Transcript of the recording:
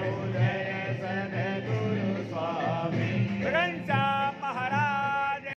know that.